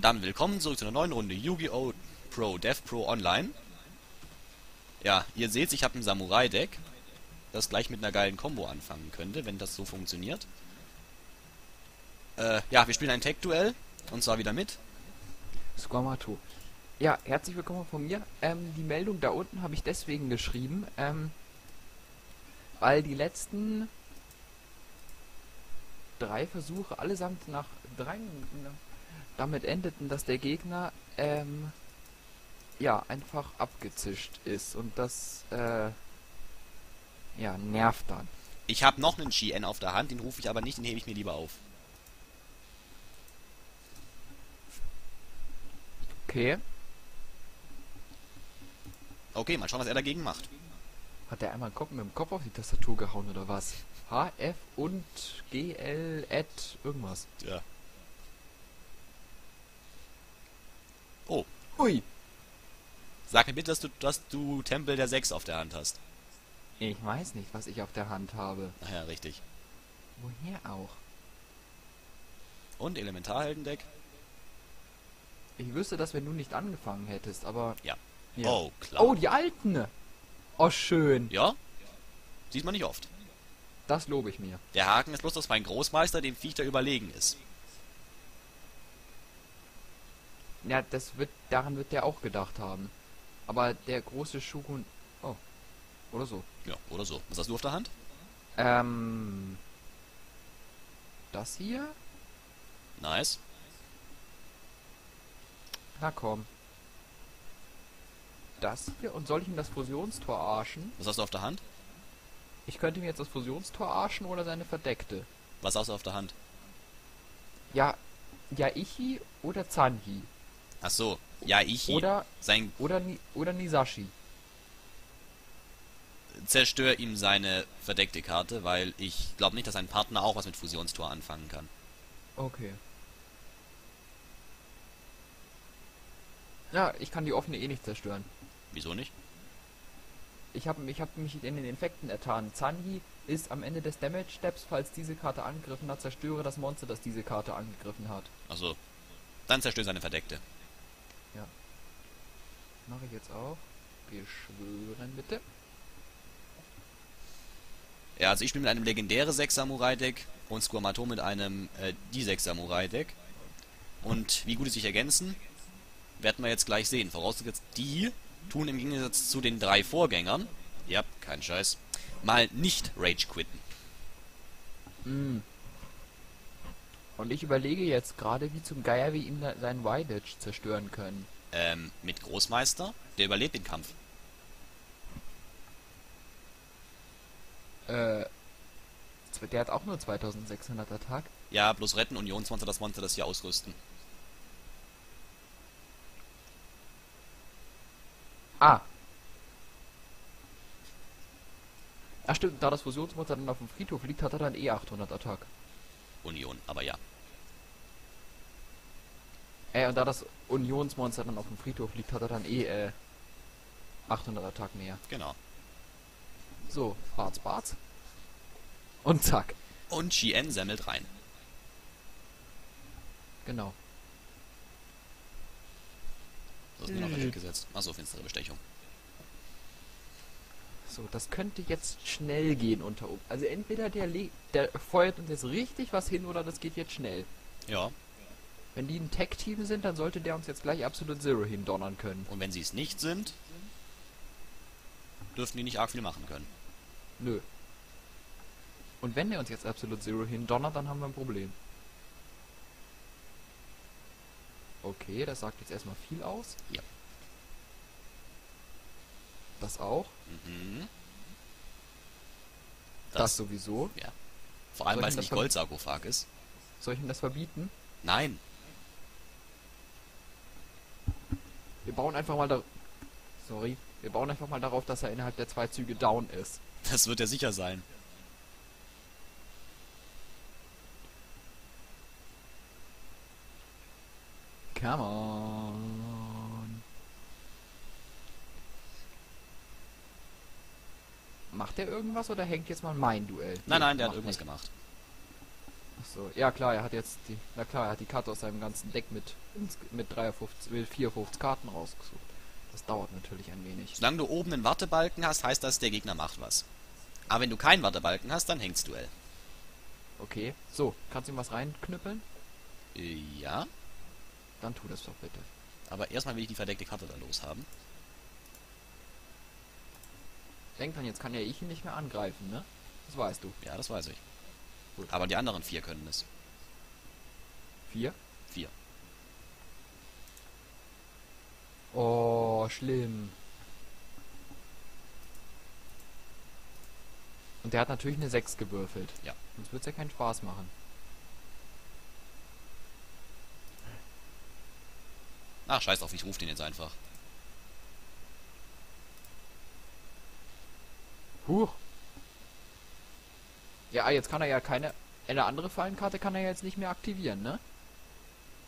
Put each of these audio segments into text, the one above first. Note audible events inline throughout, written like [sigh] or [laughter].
Und damit willkommen zurück zu einer neuen Runde Yu-Gi-Oh! Pro Dev Pro Online. Ja, ihr seht, ich habe ein Samurai-Deck, das gleich mit einer geilen Combo anfangen könnte, wenn das so funktioniert. Äh, ja, wir spielen ein Tech-Duell, und zwar wieder mit. Squamato. Ja, herzlich willkommen von mir. Ähm, die Meldung da unten habe ich deswegen geschrieben, ähm, weil die letzten drei Versuche allesamt nach drei damit endeten, dass der Gegner ähm, ja einfach abgezischt ist und das äh, ja nervt dann. Ich habe noch einen GN auf der Hand, den rufe ich aber nicht, den hebe ich mir lieber auf. Okay. Okay, mal schauen, was er dagegen macht. Hat er einmal mit dem Kopf auf die Tastatur gehauen oder was? H, F und G, L, Ad, irgendwas. Ja. Oh. Hui. Sag mir bitte, dass du, dass du Tempel der 6 auf der Hand hast. Ich weiß nicht, was ich auf der Hand habe. Ach ja, richtig. Woher auch? Und Elementarheldendeck? Ich wüsste das, wenn du nicht angefangen hättest, aber... Ja. Ja. Oh, klar. Oh, die alten! Oh, schön. Ja? Sieht man nicht oft. Das lobe ich mir. Der Haken ist bloß, dass mein Großmeister dem Viech da überlegen ist. Ja, das wird, daran wird der auch gedacht haben. Aber der große Shogun... Oh. Oder so. Ja, oder so. Was hast du auf der Hand? Ähm... Das hier? Nice. Na komm. Das hier? Und soll ich ihm das Fusionstor arschen? Was hast du auf der Hand? Ich könnte mir jetzt das Fusionstor arschen oder seine Verdeckte. Was hast du auf der Hand? Ja, Yaichi oder Zanhi. Ach so. Ja, ich. Oder, Sein. oder, oder Nisashi. Zerstör ihm seine verdeckte Karte, weil ich glaube nicht, dass ein Partner auch was mit Fusionstor anfangen kann. Okay. Ja, ich kann die offene eh nicht zerstören. Wieso nicht? Ich habe ich hab mich in den Infekten ertan. Zanhi ist am Ende des Damage Steps, falls diese Karte angegriffen hat, zerstöre das Monster, das diese Karte angegriffen hat. Also, dann zerstör seine Verdeckte. Mache ich jetzt auch. Beschwören bitte. Ja, also ich bin mit einem legendäre 6 Samurai Deck und Squamato mit einem äh, die 6 Samurai Deck. Und wie gut sie sich ergänzen, werden wir jetzt gleich sehen. Vorausgesetzt, die tun im Gegensatz zu den drei Vorgängern, ja, kein Scheiß, mal nicht Rage quitten. Mm. Und ich überlege jetzt gerade, wie zum Geier wir ihm seinen Widage zerstören können. Ähm, mit Großmeister, der überlebt den Kampf. Äh, der hat auch nur 2600 Attack. Ja, bloß retten Unionsmonster das Monster, das sie ausrüsten. Ah. Ach stimmt, da das Fusionsmonster dann auf dem Friedhof liegt, hat er dann eh 800 Attack. Union, aber ja. Äh, und da das Unionsmonster dann auf dem Friedhof liegt, hat er dann eh, äh, 800 Attack mehr. Genau. So, Barts, Barts. Und zack. Und GN sammelt rein. Genau. So ist mir noch gesetzt. Achso, finstere Bestechung. So, das könnte jetzt schnell gehen unter um. Also entweder der, le der feuert uns jetzt richtig was hin oder das geht jetzt schnell. Ja. Wenn die ein Tech-Team sind, dann sollte der uns jetzt gleich Absolute Zero hindonnern können. Und wenn sie es nicht sind, dürften die nicht arg viel machen können. Nö. Und wenn der uns jetzt Absolute Zero hindonnert, dann haben wir ein Problem. Okay, das sagt jetzt erstmal viel aus. Ja. Das auch. Mhm. Das, sowieso. vor allem, weil es das nicht Goldsarkophag ist. Soll ich ihm das verbieten? Nein. Wir bauen einfach mal da... Sorry. Wir bauen einfach mal darauf, dass er innerhalb der zwei Züge down ist. Das wird ja sicher sein. Come on. Macht der irgendwas oder hängt jetzt mal mein Duell? Nein, Nee, nein, der hat irgendwas nicht. gemacht. Achso, ja klar, er hat jetzt die. Na klar, er hat die Karte aus seinem ganzen Deck mit, mit 53, mit 54 Karten rausgesucht. Das dauert natürlich ein wenig. Solange du oben einen Wartebalken hast, heißt das, der Gegner macht was. Aber wenn du keinen Wartebalken hast, dann hängt's Duell. Okay. So, kannst du ihm was reinknüppeln? Äh, ja, Dann tu das doch bitte. aber erstmal will ich die verdeckte Karte da loshaben. Denk dran, jetzt kann ja ich ihn nicht mehr angreifen, ne? Das weißt du. Ja, das weiß ich. Gut. Aber die anderen vier können es. Vier? Vier. Oh, schlimm. Und der hat natürlich eine 6 gewürfelt. Ja. Sonst wird's ja keinen Spaß machen. Ach, scheiß drauf, ich ruf den jetzt einfach. Huch. Ja, jetzt kann er ja keine... Eine andere Fallenkarte kann er jetzt nicht mehr aktivieren, ne?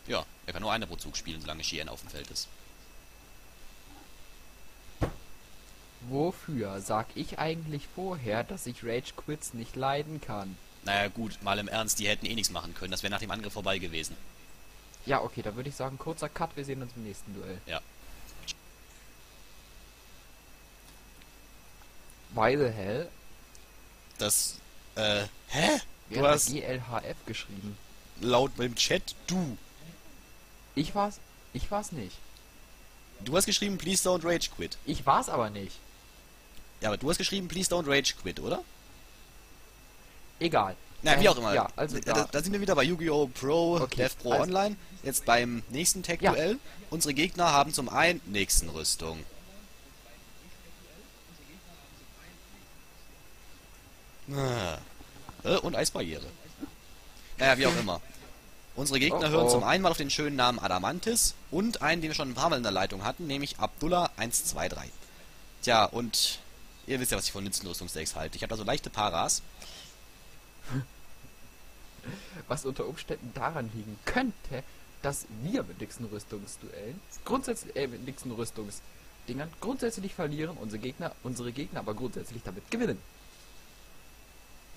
Ja, er kann nur eine pro Zug spielen, solange Chien auf dem Feld ist. Wofür sag ich eigentlich vorher, dass ich Rage Quits nicht leiden kann? Naja, gut, mal im Ernst, die hätten eh nichts machen können. Das wäre nach dem Angriff vorbei gewesen. Ja, okay, da würde ich sagen, kurzer Cut, wir sehen uns im nächsten Duell. Ja. Why the hell? Das, äh, hä? Wer Du hast GLHF geschrieben? laut meinem Chat du. Ich war's, ich war's nicht. Du hast geschrieben, please don't rage quit. Ich war's aber nicht. Ja, aber du hast geschrieben, please don't rage quit, oder? Egal. Na, wie Ähm, auch immer. Ja, also da, da, da sind wir wieder bei Yu-Gi-Oh! Pro, Okay, Death Pro also- Online. Jetzt beim nächsten Tech-Duell. Unsere Gegner haben zum einen nächsten Rüstung. Ah. Äh, und Eisbarriere. Naja, wie auch immer. Unsere Gegner Oh, hören oh. zum einen mal auf den schönen Namen Adamantis und einen, den wir schon ein paar Mal in der Leitung hatten, nämlich Abdullah 123. Tja, und ihr wisst ja, was ich von Nützenrüstungsdecks halte. Ich habe da so leichte Paras. was unter Umständen daran liegen könnte, dass wir mit Dixon Rüstungsduellen grundsätzlich, äh, mit Dixon Rüstungsdingern grundsätzlich verlieren, unsere Gegner, unsere Gegner aber grundsätzlich damit gewinnen.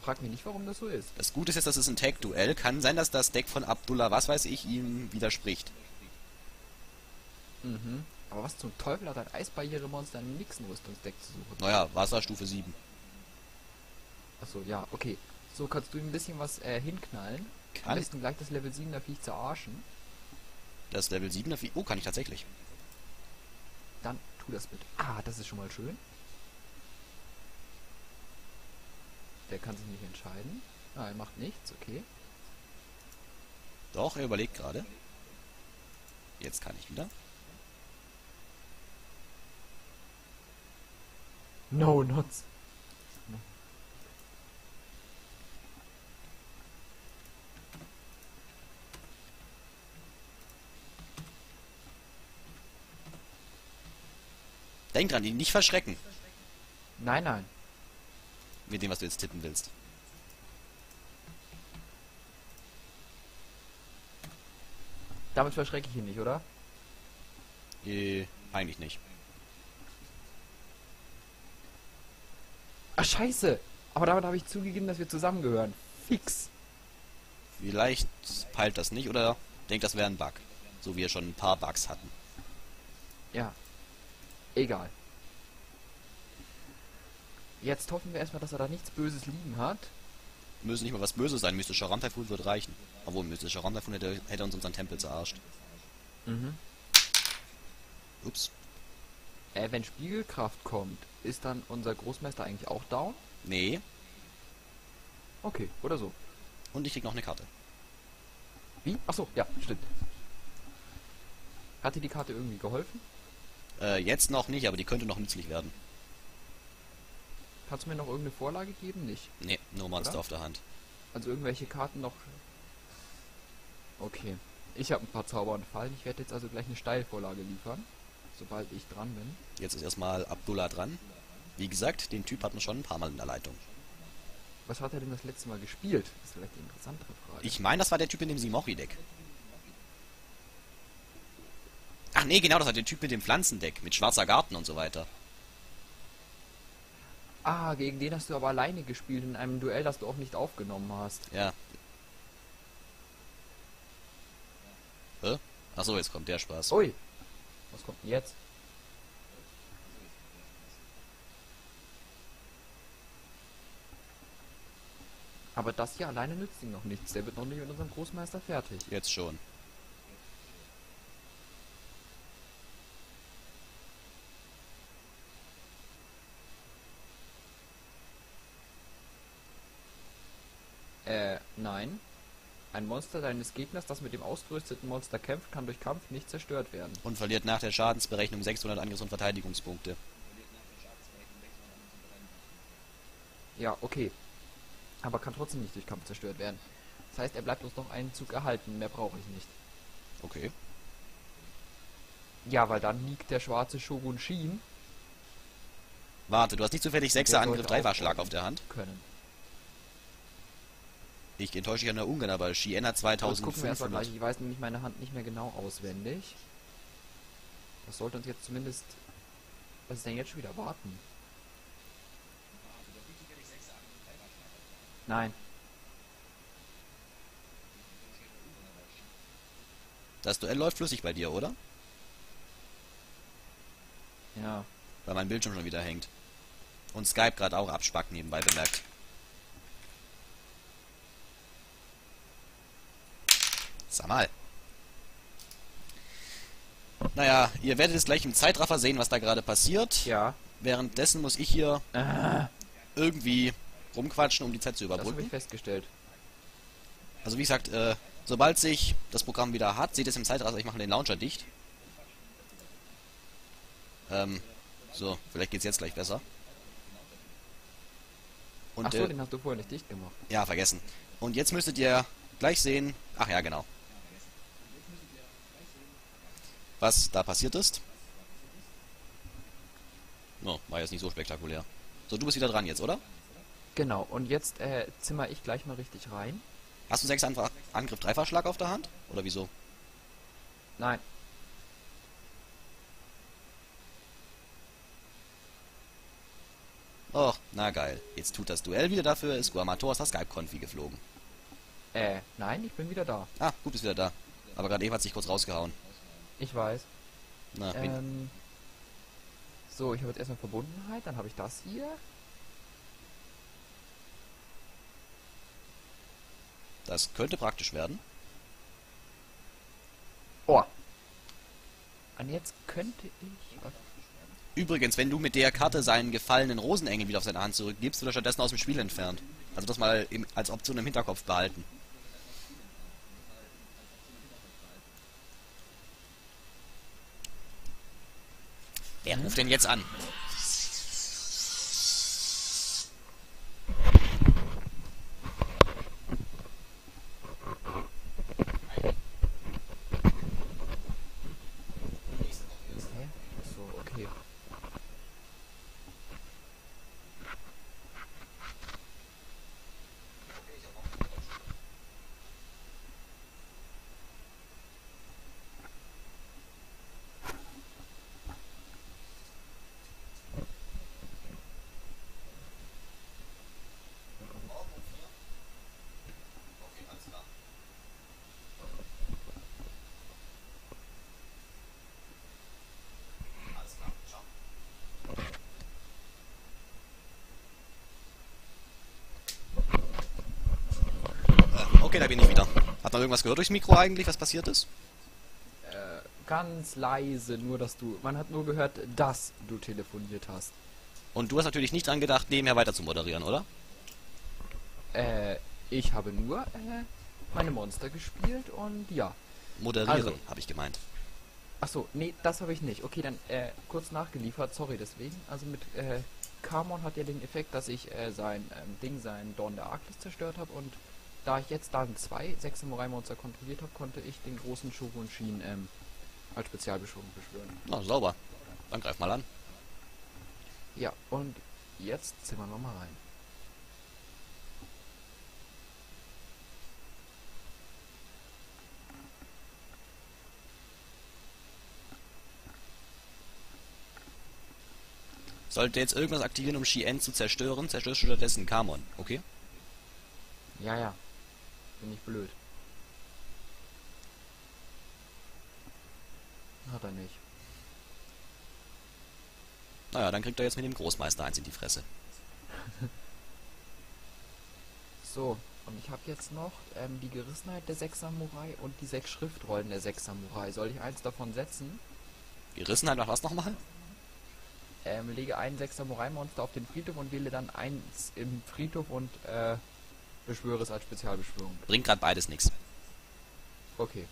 Frag mich nicht, warum das so ist. Das Gute ist jetzt, das ist ein Tag-Duell. Kann sein, dass das Deck von Abdullah, was weiß ich, ihm widerspricht. Mhm. Aber was zum Teufel hat ein Eisbarrieremonster in einem Dixon Rüstungsdeck zu suchen? Naja, Wasserstufe 7. Achso, ja, okay. So kannst du ihm ein bisschen was äh, hinknallen. Am Kann besten gleich das Level 7er Viech zerarschen. das Level 7 er Vieh- Oh, kann ich tatsächlich. Dann tu das bitte. Ah, das ist schon mal schön. Der kann sich nicht entscheiden. Ah, er macht nichts, okay. Doch, er überlegt gerade. Jetzt kann ich wieder. No nuts. Denk dran, ihn nicht verschrecken Nein, nein. Mit dem, was du jetzt tippen willst. Damit verschrecke ich ihn nicht, oder? Äh, eigentlich nicht. Ah, scheiße! Aber damit habe ich zugegeben, dass wir zusammengehören. Fix. Vielleicht peilt das nicht oder denkt, das wäre ein Bug. So wie wir schon ein paar Bugs hatten. Ja. Egal. Jetzt hoffen wir erstmal, dass er da nichts Böses liegen hat. Müssen nicht mal was Böses sein. Mystischer Raumtyphoon wird reichen. Obwohl, mystischer Raumtyphoon hätte, hätte uns unseren Tempel zerarscht. Mhm. Ups. Äh, wenn Spiegelkraft kommt, ist dann unser Großmeister eigentlich auch down? Nee. Okay, oder so. Und ich krieg noch eine Karte. Wie? Achso, ja, stimmt. Hat dir die Karte irgendwie geholfen? Äh, jetzt noch nicht, aber die könnte noch nützlich werden. Kannst du mir noch irgendeine Vorlage geben? Nicht. Nee, nur Monster Oder? auf der Hand. Also irgendwelche Karten noch. Okay. Ich habe ein paar Zauber und Fallen. Ich werde jetzt also gleich eine Steilvorlage liefern. Sobald ich dran bin. Jetzt ist erstmal Abdullah dran. Wie gesagt, den Typ hatten wir schon ein paar Mal in der Leitung. Was hat er denn das letzte Mal gespielt? Das ist vielleicht die interessantere Frage. Ich meine, das war der Typ in dem Simochi-Deck. Ach nee, genau, das war der Typ mit dem Pflanzendeck, mit schwarzer Garten und so weiter. Ah, gegen den hast du aber alleine gespielt in einem Duell, das du auch nicht aufgenommen hast. Ja. Hä? Achso, jetzt kommt der Spaß. Ui! Was kommt denn jetzt? Aber das hier alleine nützt ihm noch nichts. Der wird noch nicht mit unserem Großmeister fertig. Jetzt schon. Monster deines Gegners, das mit dem ausgerüsteten Monster kämpft, kann durch Kampf nicht zerstört werden. Und verliert nach der Schadensberechnung 600 Angriffs- und Verteidigungspunkte. Ja, okay. Aber kann trotzdem nicht durch Kampf zerstört werden. Das heißt, er bleibt uns noch einen Zug erhalten. Mehr brauche ich nicht. Okay. Ja, weil dann liegt der schwarze Shogun Shin Warte, du hast nicht zufällig 6er Der Angriff, sollte Dreifahrschlag aufbauen auf der Hand? können. Ich enttäusche dich an der Ungarn, aber Shienna Das gucken wir erstmal 2500. gleich. Ich weiß nämlich meine Hand nicht mehr genau auswendig. Das sollte uns jetzt zumindest... Was ist denn jetzt schon wieder? Warten. Nein. Das Duell läuft flüssig bei dir, oder? Ja. Weil mein Bildschirm schon wieder hängt. Und Skype gerade auch abspackt nebenbei bemerkt. Sag mal. Naja, ihr werdet es gleich im Zeitraffer sehen, was da gerade passiert. Ja. Währenddessen muss ich hier Ah, irgendwie rumquatschen, um die Zeit zu das habe ich überbrücken. festgestellt. Also wie gesagt, äh, sobald sich das Programm wieder hat, seht es im Zeitraffer, ich mache den Launcher dicht. Ähm, so, vielleicht geht's jetzt gleich besser. Und Ach so, äh, den hast du vorher nicht dicht gemacht. ja, vergessen. Und jetzt müsstet ihr gleich sehen, ach ja, genau. Was da passiert ist. No, war jetzt nicht so spektakulär. So, du bist wieder dran jetzt, oder? Genau, und jetzt äh, zimmer ich gleich mal richtig rein. Hast du sechs Anf Angriff Dreifachschlag auf der Hand? Oder wieso? Nein. Och, na geil. Jetzt tut das Duell wieder dafür, ist Guamato aus der Skype-Konfi geflogen. Äh, nein, ich bin wieder da. Ah, gut, ist wieder da. Aber gerade eben hat sich kurz rausgehauen. Ich weiß. Na, Ähm, so, ich habe jetzt erstmal Verbundenheit, dann habe ich das hier. das könnte praktisch werden. Oh. Und jetzt könnte ich... Übrigens, wenn du mit der Karte seinen gefallenen Rosenengel wieder auf seine Hand zurückgibst, wird er stattdessen aus dem Spiel entfernt. Also das mal im, als Option im Hinterkopf behalten. Wer ruft denn jetzt an? Hä? So, okay. Äh, okay, da bin ich wieder. Hat man irgendwas gehört durchs Mikro eigentlich, was passiert ist? Äh, ganz leise, nur dass du... Man hat nur gehört, dass du telefoniert hast. Und du hast natürlich nicht dran gedacht, nebenher weiter zu moderieren, oder? Äh, ich habe nur, äh, meine Monster gespielt und ja. Moderieren, Also. habe ich gemeint. Ach so, nee, das habe ich nicht. Okay, dann äh, kurz nachgeliefert, sorry deswegen. Also mit äh, Kamon hat ja den Effekt, dass ich äh, sein ähm, Ding, sein Dorn der Arktis zerstört habe und da ich jetzt dann zwei sechs Samurai-Monster kontrolliert habe, konnte ich den großen Shogun Shin ähm, als Spezialbeschwörung beschwören. Na, sauber. Dann greif mal an. Ja, und jetzt zimmern wir mal rein. Sollte jetzt irgendwas aktivieren, um Shien zu zerstören, zerstörst du stattdessen Kamon, okay? Ja, ja. Bin ich blöd. hat er nicht. Naja, dann kriegt er jetzt mit dem Großmeister eins in die Fresse. [laughs] So, und ich habe jetzt noch ähm, die Gerissenheit der sechs Samurai und die sechs Schriftrollen der sechs Samurai. Soll ich eins davon setzen? Gerissenheit nach was nochmal? Ähm, lege ein sechs Samurai-Monster auf den Friedhof und wähle dann eins im Friedhof und äh, beschwöre es als Spezialbeschwörung. Bringt gerade beides nichts. Okay.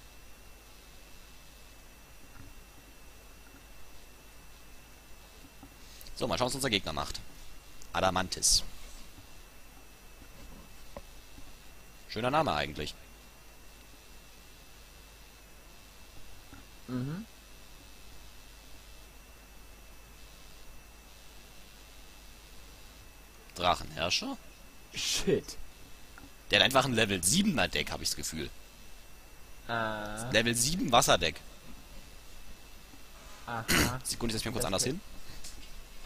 So, mal schauen, was unser Gegner macht. Adamantis. Schöner Name eigentlich. Mhm. Drachenherrscher? Shit. Der hat einfach ein Level 7er Deck, habe ich das Gefühl. Äh, Level 7 Wasserdeck. aha. [clears throat] Sekunde, ich setze mich mal kurz anders hin.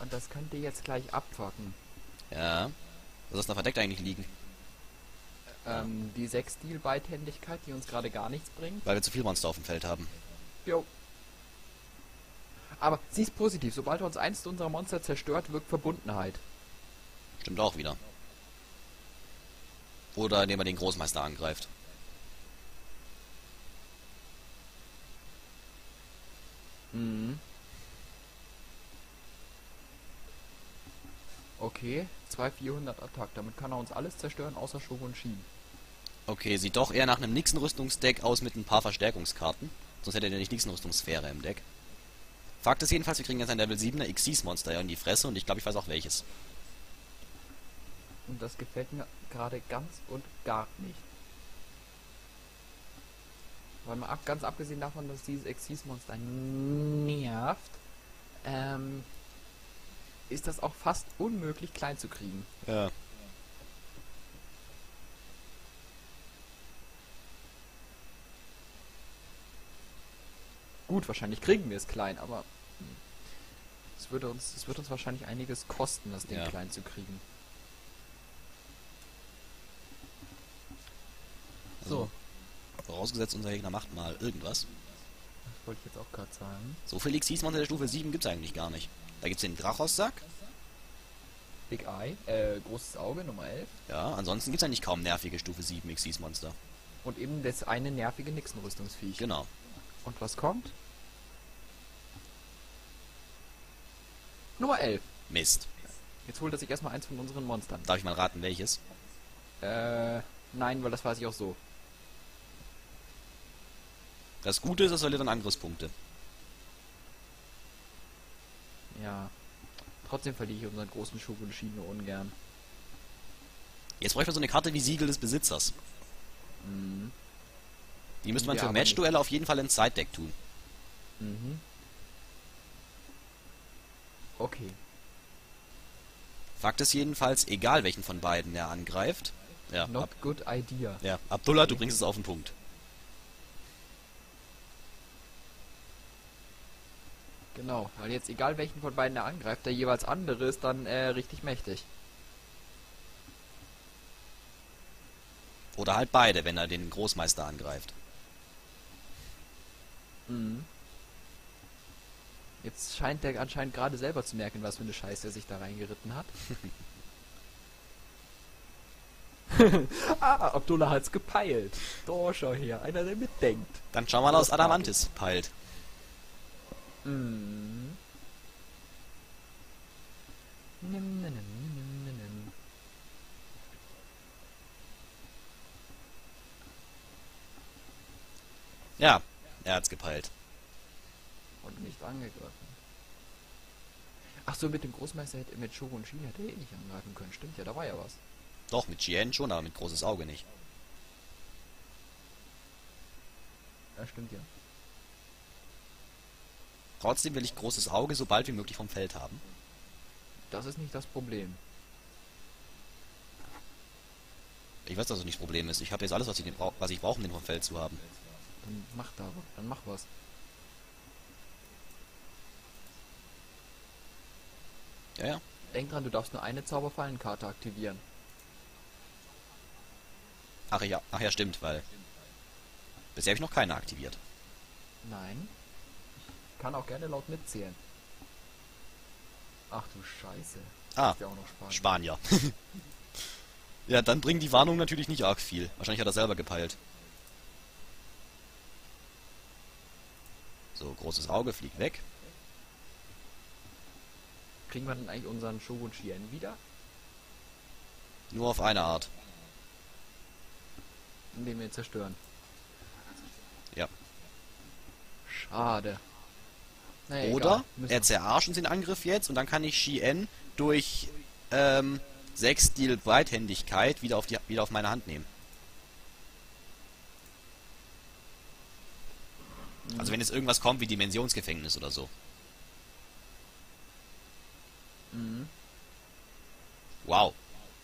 Und das könnt ihr jetzt gleich abfucken. Ja. Was ist da verdeckt eigentlich liegen? Ähm, die 6 Stil Beidhändigkeit, die uns gerade gar nichts bringt. Weil wir zu viel Monster auf dem Feld haben. Jo. Aber sie ist positiv. Sobald uns eins unserer Monster zerstört, wirkt Verbundenheit. Stimmt auch wieder. Oder indem er den Großmeister angreift. Mhm. Okay, 2400 Attack. Damit kann er uns alles zerstören, außer Shogun Shin. Okay, sieht doch eher nach einem Nixon-Rüstungsdeck aus mit ein paar Verstärkungskarten. Sonst hätte er nicht Nixon-Rüstungssphäre im Deck. Fakt ist jedenfalls, wir kriegen jetzt ein Level 7er Xyz-Monster in die Fresse und ich glaube, ich weiß auch welches. Und das gefällt mir gerade ganz und gar nicht. Weil mal ab, ganz abgesehen davon, dass dieses Exis-Monster nervt, ähm, ist das auch fast unmöglich klein zu kriegen. Ja. Gut, wahrscheinlich kriegen wir es klein, aber hm, es würde uns, es wird uns wahrscheinlich einiges kosten, das Ding Ja. klein zu kriegen. Also, Vorausgesetzt, unser Gegner macht mal irgendwas. Das wollte ich jetzt auch gerade sagen. So viel Xyz-Monster der Stufe 7 gibt's eigentlich gar nicht. Da gibt's den Drachos-Sack. Big Eye, äh, großes Auge, Nummer 11. Ja, ansonsten gibt's eigentlich kaum nervige Stufe 7 Xyz-Monster. Und eben das eine nervige Nixon-Rüstungsviech. Genau. Und was kommt? Nummer 11. Mist. Jetzt holt er sich erstmal eins von unseren Monstern. Darf ich mal raten, welches? Äh, nein, weil das weiß ich auch so. Das Gute ist, es verliert dann Angriffspunkte. Ja. Trotzdem verliere ich unseren großen Shogun Schiene ungern. Jetzt bräuchte man so eine Karte wie Siegel des Besitzers. Mhm. Die müsste man Ja, für Matchduelle auf jeden Fall ins Side-Deck tun. Mhm. Okay. Fakt ist jedenfalls, egal welchen von beiden er angreift. Ja, Not Ab good idea. ja Abdullah, du bringst es auf den Punkt. Genau, weil jetzt egal welchen von beiden er angreift, der jeweils andere ist dann äh, richtig mächtig. Oder halt beide, wenn er den Großmeister angreift. Mhm. Jetzt scheint der anscheinend gerade selber zu merken, was für eine Scheiße er sich da reingeritten hat. [laughs] ah, Abdullah hat's gepeilt. Doch, schau her, einer, der mitdenkt. Dann schau mal aus Adamantis peilt. Mhm. Nim, nim, nim, nim, nim. Ja, er hat's gepeilt. Und nicht angegriffen. Ach so, mit dem Großmeister hätte mit Shogun Shin hätte er eh nicht angreifen können. Stimmt ja, da war ja was. Doch, mit Chien schon, aber mit großes Auge nicht. Ja, stimmt ja. Trotzdem will ich großes Auge so bald wie möglich vom Feld haben. Das ist nicht das Problem. Ich weiß, dass das nicht das Problem ist. Ich habe jetzt alles, was ich, was ich brauche, um den vom Feld zu haben. Dann mach da, dann mach was. Ja, ja. Denk dran, du darfst nur eine Zauberfallenkarte aktivieren. Ach ja, ach ja, stimmt, weil bisher habe ich noch keine aktiviert. Nein. Kann auch gerne laut mitzählen. Ach du Scheiße. Ah, ja auch noch Spanisch. Spanier. [laughs] ja, dann bringen die Warnungen natürlich nicht arg viel. Wahrscheinlich hat er selber gepeilt. So, großes Auge, fliegt weg. Kriegen wir denn eigentlich unseren Shogun Shien wieder? Nur auf eine Art. Indem wir ihn zerstören. Ja. Schade. Naja, Oder er zerarscht uns den Angriff jetzt und dann kann ich Shien durch ähm, 6 Stil Breithändigkeit wieder auf, die, wieder auf meine Hand nehmen. Also wenn jetzt irgendwas kommt wie Dimensionsgefängnis oder so. Mhm. Wow.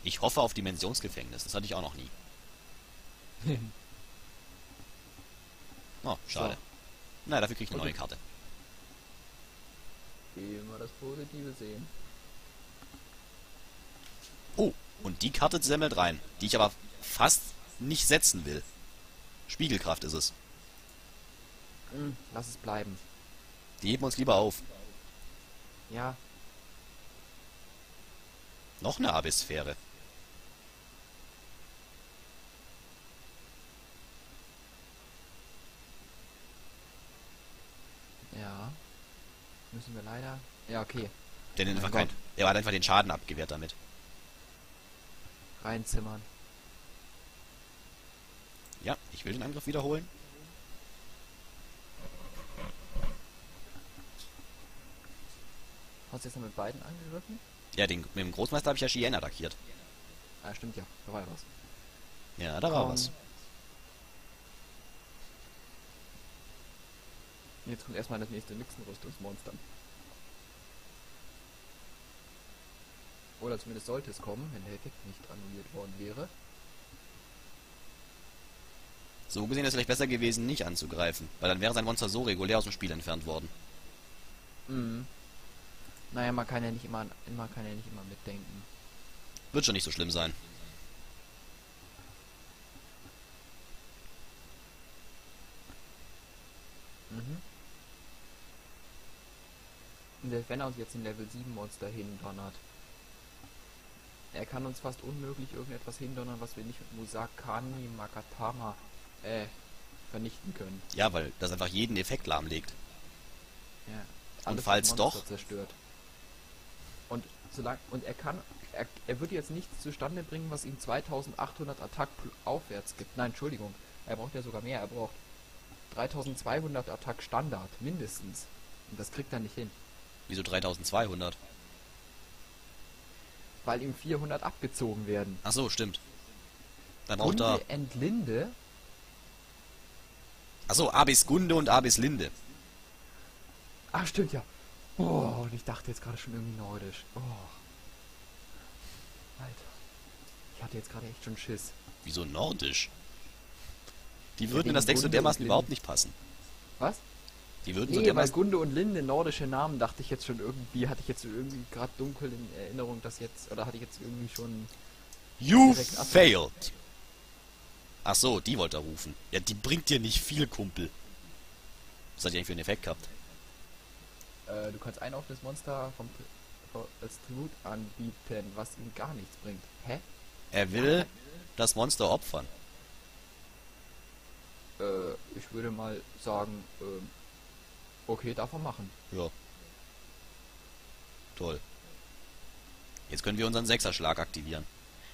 Ich hoffe auf Dimensionsgefängnis. Das hatte ich auch noch nie. [laughs] Oh, schade. Na, dafür krieg ich eine Okay. neue Karte. Immer das Positive sehen. Oh, und die Karte semmelt rein, die ich aber fast nicht setzen will. Spiegelkraft ist es. Mhm, lass es bleiben. Die heben uns lieber auf. Ja, Noch eine Abyssphäre. ja. Müssen wir leider. Ja, okay. Der, hat einfach kein, er hat einfach den Schaden abgewehrt damit. Reinzimmern. Ja, ich will den Angriff wiederholen. Hast du jetzt noch mit beiden angegriffen? Ja, den, mit dem Großmeister habe ich ja Cheyenne attackiert. Ah, stimmt ja. Da war ja was. Ja, da war Komm. was. Jetzt kommt erstmal das nächste Nixon-Rüstungsmonster. Oder zumindest sollte es kommen, wenn der Effekt nicht annulliert worden wäre. So gesehen ist es vielleicht besser gewesen, nicht anzugreifen, weil dann wäre sein Monster so regulär aus dem Spiel entfernt worden. Mhm. Naja, man kann ja nicht immer, man kann ja nicht immer mitdenken. Wird schon nicht so schlimm sein. Mhm. Und wenn er uns jetzt ein Level 7 Monster hindonnert, er kann uns fast unmöglich irgendetwas hindonnern, was wir nicht mit Musakani Makatama äh, vernichten können. Ja, weil das einfach jeden Effekt lahmlegt. Ja. Und falls doch? zerstört. Und solange und er kann er, er wird jetzt nichts zustande bringen, was ihm 2800 Attack aufwärts gibt. Nein, Entschuldigung, er braucht ja sogar mehr. Er braucht 3200 Attack Standard mindestens. Und das kriegt er nicht hin, Wieso 3200? Weil ihm 400 abgezogen werden. Ach so, stimmt. Dann braucht er... Gunde Entlinde Ach so, Abis Gunde und Abis Linde. Ah, stimmt ja. Oh, und ich dachte jetzt gerade schon irgendwie nordisch. Oh. Alter. Ich hatte jetzt gerade echt schon Schiss. Wieso nordisch? Die würden in das Text so dermaßen überhaupt nicht passen. Was? Die würden so Nee, weil dermaßen... Gunde und Linde nordische Namen dachte ich jetzt schon irgendwie, hatte ich jetzt irgendwie gerade dunkel in Erinnerung, dass jetzt, oder hatte ich jetzt irgendwie schon. You failed. Ach so, die wollte er rufen. Ja, die bringt dir nicht viel, Kumpel. Was hat die eigentlich für einen Effekt gehabt? Äh, du kannst ein offenes Monster vom, vom, als Tribut anbieten, was ihm gar nichts bringt. Hä? Er will das Monster opfern. Äh, ich würde mal sagen, ähm, okay, darf er machen. Ja. Toll. Jetzt können wir unseren Sechserschlag aktivieren.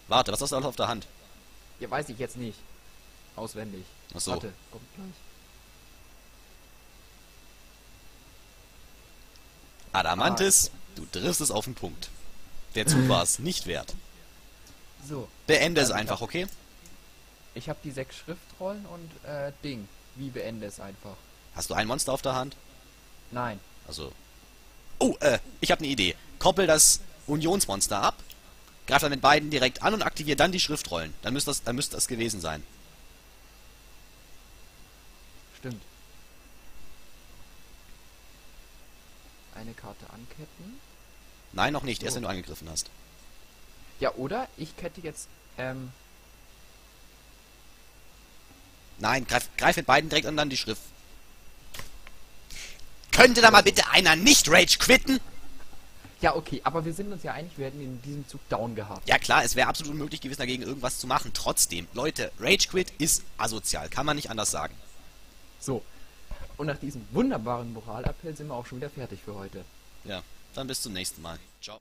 Warte, was hast du alles auf der Hand? Ja, weiß ich jetzt nicht. Auswendig. Ach so. Warte, kommt gleich. Adamantis, du triffst es auf den Punkt. Der Zug war es nicht wert. So, Beende es Also einfach, okay? ich habe die sechs Schriftrollen und äh, Ding. Wie beende es einfach? Hast du ein Monster auf der Hand? Nein. Also. Oh, äh, ich habe eine Idee. Koppel das Unionsmonster ab, greif dann mit beiden direkt an und aktiviere dann die Schriftrollen. Dann müsste das, dann müsste das gewesen sein. Stimmt. Eine Karte anketten. Nein, noch nicht, erst So. wenn du angegriffen hast. Ja, oder ich kette jetzt, ähm, Nein, greif, greif mit beiden direkt an dann die Schrift. Könnte da mal bitte einer nicht Rage quitten? Ja, okay, aber wir sind uns ja einig, wir hätten ihn in diesem Zug down gehabt. Ja klar, es wäre absolut unmöglich gewesen, dagegen irgendwas zu machen. Trotzdem, Leute, Rage Quit ist asozial, kann man nicht anders sagen. So. Und nach diesem wunderbaren Moralappell sind wir auch schon wieder fertig für heute. Ja, dann bis zum nächsten Mal. Ciao.